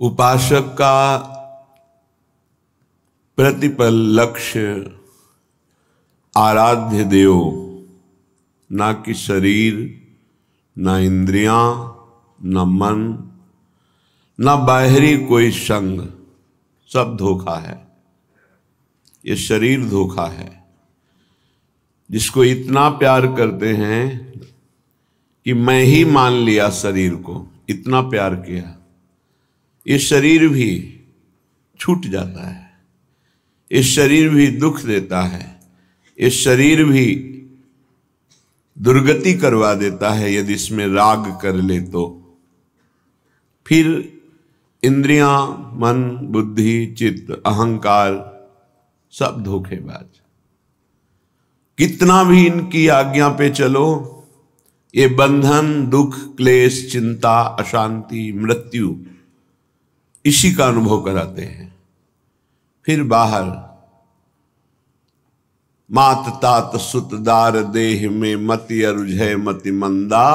उपासक का प्रतिपल लक्ष्य आराध्य देव, ना कि शरीर, ना इंद्रियाँ, न मन, न बाहरी कोई संग। सब धोखा है। ये शरीर धोखा है। जिसको इतना प्यार करते हैं कि मैं ही मान लिया शरीर को, इतना प्यार किया। ये शरीर भी छूट जाता है, ये शरीर भी दुख देता है, ये शरीर भी दुर्गति करवा देता है यदि इसमें राग कर ले तो। फिर इंद्रियाँ, मन, बुद्धि, चित्त, अहंकार सब धोखेबाज। कितना भी इनकी आज्ञा पे चलो, ये बंधन, दुख, क्लेश, चिंता, अशांति, मृत्यु इसी का अनुभव कराते हैं। फिर बाहर, मात तात सुत दार देह में मति अरुझय मति मंदा,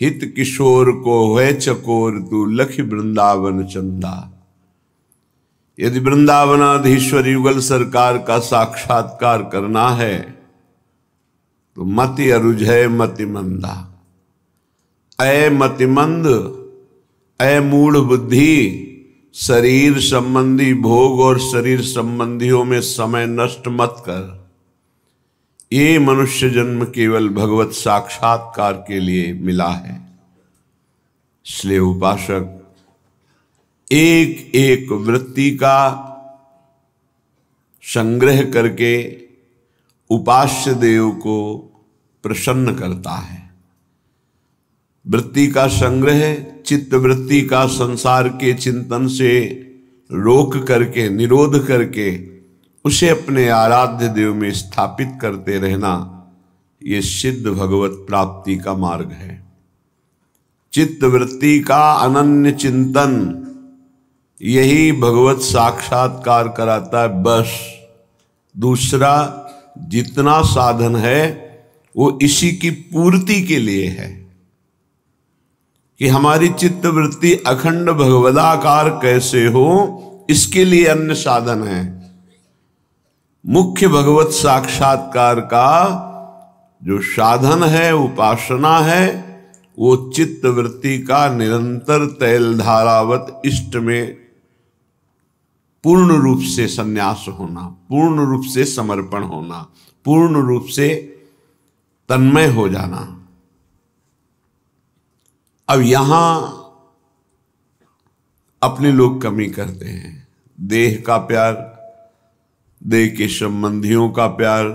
हित किशोर को है चकोर तू लख वृंदावन चंदा। यदि वृंदावनाधीश्वर युगल सरकार का साक्षात्कार करना है तो मति अरुझय मति मंदा। अय मतिमंद अय मूढ़ बुद्धि, शरीर संबंधी भोग और शरीर संबंधियों में समय नष्ट मत कर। ये मनुष्य जन्म केवल भगवत साक्षात्कार के लिए मिला है। इसलिए उपासक, एक एक वृत्ति का संग्रह करके उपास्य देव को प्रसन्न करता है। वृत्ति का संग्रह, चित्त वृत्ति का संसार के चिंतन से रोक करके, निरोध करके, उसे अपने आराध्य देव में स्थापित करते रहना ये सिद्ध भगवत प्राप्ति का मार्ग है। चित्त वृत्ति का अनन्य चिंतन, यही भगवत साक्षात्कार कराता है, बस। दूसरा जितना साधन है, वो इसी की पूर्ति के लिए है। कि हमारी चित्त वृत्ति अखंड भगवदाकार कैसे हो, इसके लिए अन्य साधन है। मुख्य भगवत साक्षात्कार का जो साधन है, उपासना है, वो चित्त वृत्ति का निरंतर तैल धारावत इष्ट में पूर्ण रूप से संन्यास होना, पूर्ण रूप से समर्पण होना, पूर्ण रूप से तन्मय हो जाना। अब यहाँ अपने लोग कमी करते हैं। देह का प्यार, देह के संबंधियों का प्यार,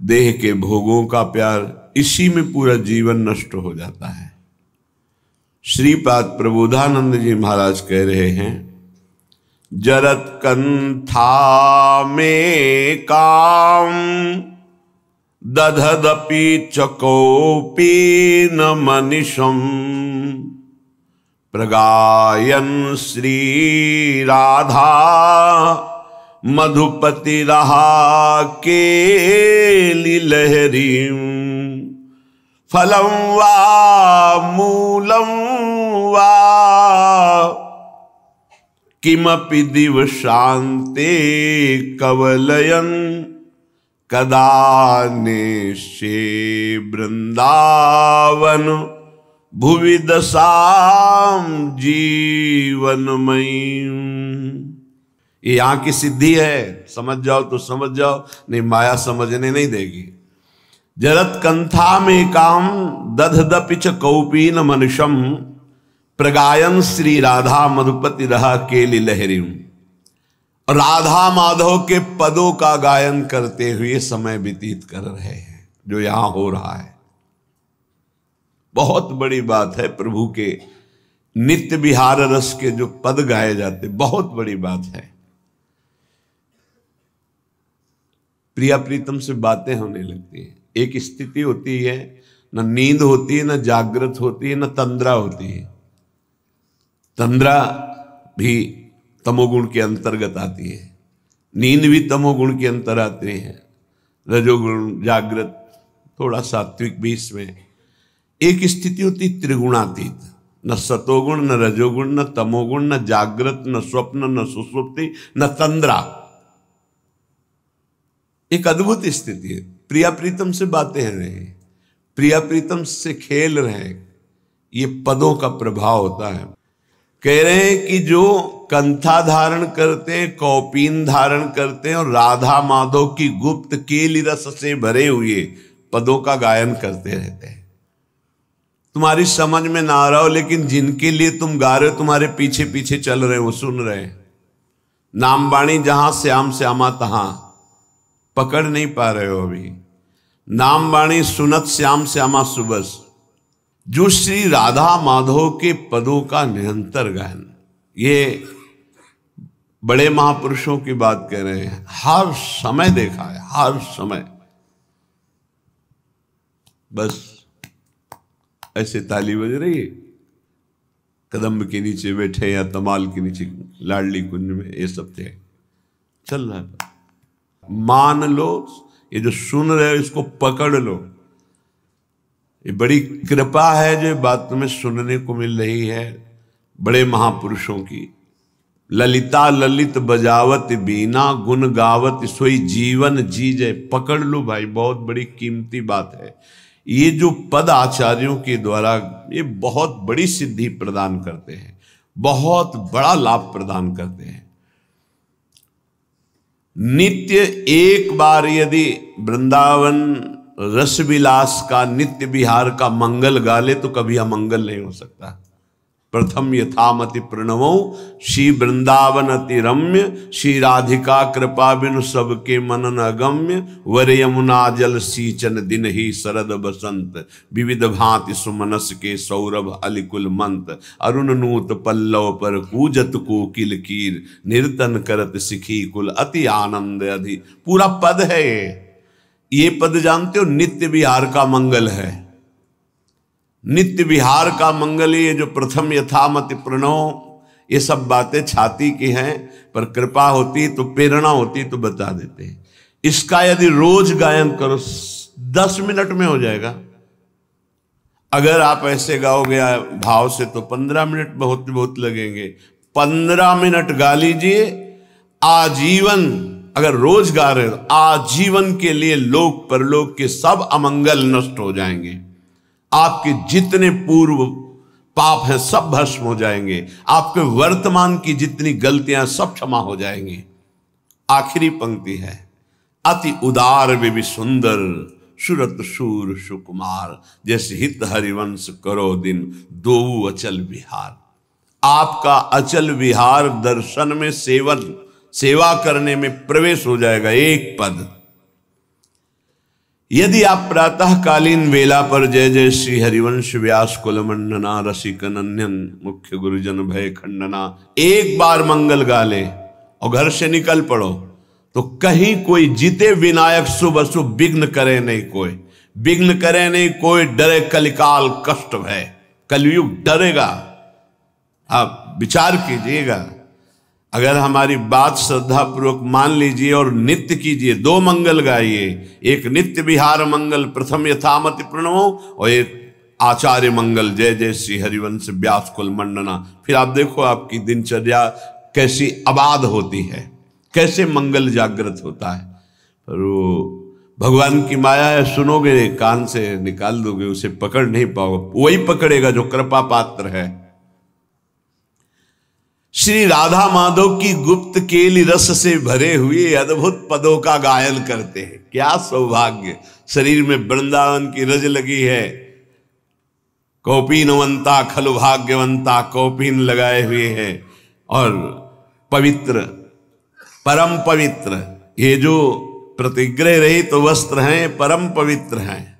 देह के भोगों का प्यार, इसी में पूरा जीवन नष्ट हो जाता है। श्रीपाद प्रबोधानंद जी महाराज कह रहे हैं, जरत कंथा में काम दधदपि चकोपी न मनिषम। प्रगायन श्री राधा मधुपति रहा के लहरी फलम वा मूलम वा किमपि दिव शांते कवलयन। कदा से वृंदावन भुवि दशाम जीवनमयी। ये यहाँ की सिद्धि है। समझ जाओ तो समझ जाओ, नहीं माया समझने नहीं देगी। जरत कंथा में काम दध दिच कौपीन मनुषम प्रगायन श्री राधा मधुपति रहा केली लहरी। राधा माधव के पदों का गायन करते हुए समय व्यतीत कर रहे हैं, जो यहाँ हो रहा है। बहुत बड़ी बात है प्रभु के नित्य विहार रस के जो पद गाए जाते, बहुत बड़ी बात है। प्रिया प्रीतम से बातें होने लगती हैं। एक स्थिति होती है, न नींद होती है, न जागृत होती है, न तंद्रा होती है। तंद्रा भी तमोगुण के अंतर्गत आती है। नींद भी तमोगुण के अंतर आते हैं। रजोगुण जागृत, थोड़ा सात्विक भी इसमें एक स्थिति होती, त्रिगुणातीत। न सतोगुण, न रजोगुण, न तमोगुण, न जागृत, न स्वप्न, न सुसुप्ति, न तंद्रा। एक अद्भुत स्थिति है। प्रिया प्रीतम से बातें रहे प्रिया प्रीतम से खेल रहे ये पदों का प्रभाव होता है। कह रहे हैं कि जो कंथा धारण करते हैं, कौपीन धारण करते हैं और राधा माधव की गुप्त केली रस से भरे हुए पदों का गायन करते रहते हैं। तुम्हारी समझ में ना आ रहा हो, लेकिन जिनके लिए तुम गा रहे हो, तुम्हारे पीछे पीछे चल रहे वो सुन रहे हैं। नाम बाणी जहाँ श्याम श्यामा तहां। पकड़ नहीं पा रहे हो अभी। नाम बाणी सुनत श्याम श्यामा सुबस, जो श्री राधा माधव के पदों का निरंतर गायन। ये बड़े महापुरुषों की बात कह रहे हैं। हर समय देखा है, हर समय। बस ऐसे ताली बज रही है। कदम्ब के नीचे बैठे या तमाल के नीचे, लाडली कुंज में ये सब थे। चल रहा है। मान लो, ये जो सुन रहे हो, इसको पकड़ लो। ये बड़ी कृपा है जो बात तुम्हें सुनने को मिल रही है बड़े महापुरुषों की। ललिता ललित बजावत बीना, गुण गावत सोई जीवन जी जय पकड़ लो भाई, बहुत बड़ी कीमती बात है। ये जो पद आचार्यों के द्वारा ये बहुत बड़ी सिद्धि प्रदान करते हैं, बहुत बड़ा लाभ प्रदान करते हैं। नित्य एक बार यदि वृंदावन रसविलास का, नित्य विहार का मंगल गाले तो कभी अमंगल नहीं हो सकता। प्रथम यथामति प्रणवो। श्री वृंदावन अति रम्य श्री राधिका कृपा बिनु सबके मनन अगम्य। वर यमुना जल सीचन दिन ही शरद बसंत। विविध भांति सुमनस के सौरभ अलिकुल मंत। अरुण नूत पल्लव पर कूजत कोकिल कीर। निर्तन करत सिखी कुल अति आनंद अधि। पूरा पद है ये पद जानते हो? नित्य विहार का मंगल है। नित्य विहार का मंगल, ये जो प्रथम यथामति प्रणव, ये सब बातें छाती की हैं, पर कृपा होती तो प्रेरणा होती तो बता देते हैं। इसका यदि रोज गायन करो, दस मिनट में हो जाएगा। अगर आप ऐसे गाओगे भाव से तो पंद्रह मिनट बहुत बहुत लगेंगे। पंद्रह मिनट गा लीजिए। आजीवन, अगर रोज गा रहे हो, आजीवन के लिए लोक, परलोक के सब अमंगल नष्ट हो जाएँगे। आपके जितने पूर्व पाप हैं, सब भस्म हो जाएँगे। आपके वर्तमान की जितनी गलतियाँ, सब क्षमा हो जाएँगी। आखिरी पंक्ति है, अति उदार वे भी सुंदर, सुरत सूर सुकुमार, जैसे हित हरिवंश करो दिन, दो अचल विहार। आपका अचल विहार दर्शन में सेवन, सेवा करने में प्रवेश हो जाएगा एक पद। यदि आप प्रातः कालीन वेला पर जय जय श्री हरिवंश व्यास कुल मंडना रसिक नन्यन मुख्य गुरुजन भय खंडना, एक बार मंगल गाले और घर से निकल पड़ो तो कहीं कोई जीते विनायक शुभ अशुभ विघ्न करे नहीं कोई। विघ्न करे नहीं कोई, डरे कलिकाल कष्ट भय। कलयुग डरेगा। आप विचार कीजिएगा। अगर हमारी बात श्रद्धा पूर्वक मान लीजिए और नित्य कीजिए, दो मंगल गाइए। एक नित्य विहार मंगल, प्रथम यथामति प्रणवो, और एक आचार्य मंगल। जय जय श्री हरिवंश व्यास कुल मंडना। फिर आप देखो आपकी दिनचर्या कैसी आबाद होती है, कैसे मंगल जागृत होता है। पर वो भगवान की माया है, सुनोगे, कान से निकाल दोगे, उसे पकड़ नहीं पाओगे। वही पकड़ेगा जो कृपा पात्र है। श्री राधा माधव की गुप्त केली रस से भरे हुए अद्भुत पदों का गायन करते हैं। क्या सौभाग्य। शरीर में वृंदावन की रज लगी है। कौपीनवंता, खलु भाग्यवंता कौपीन लगाए हुए हैं। और पवित्र, परम पवित्र, ये जो प्रतिग्रह रहित तो वस्त्र हैं, परम पवित्र हैं।